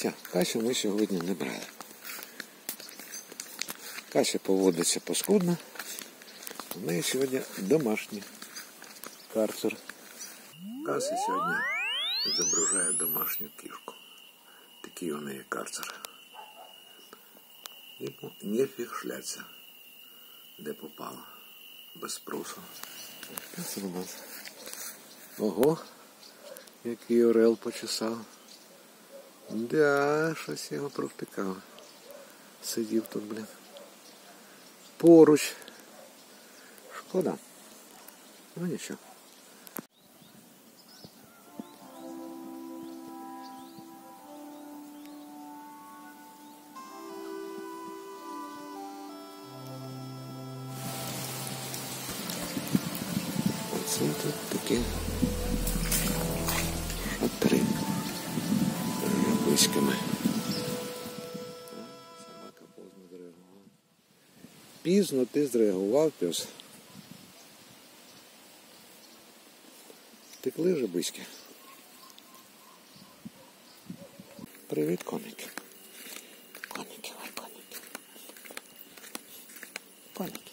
Все, каші ми сьогодні не брали. Каша поводиться паскудно. У неї сьогодні домашній карцер. Кася сьогодні зображає домашню кішку. Такий у неї карцер. І нефіг шляться, де попало. Без спросу. Ого, який орел почесав. Да, щось його провтикав. Сидів тут, блін. Поруч. Шкода. Ну нічого. Оце тут таке зреагувала. Пізно ти зреагував, пес. Текли же близькі. Привіт, коники. Коники, ой, коники. Коники.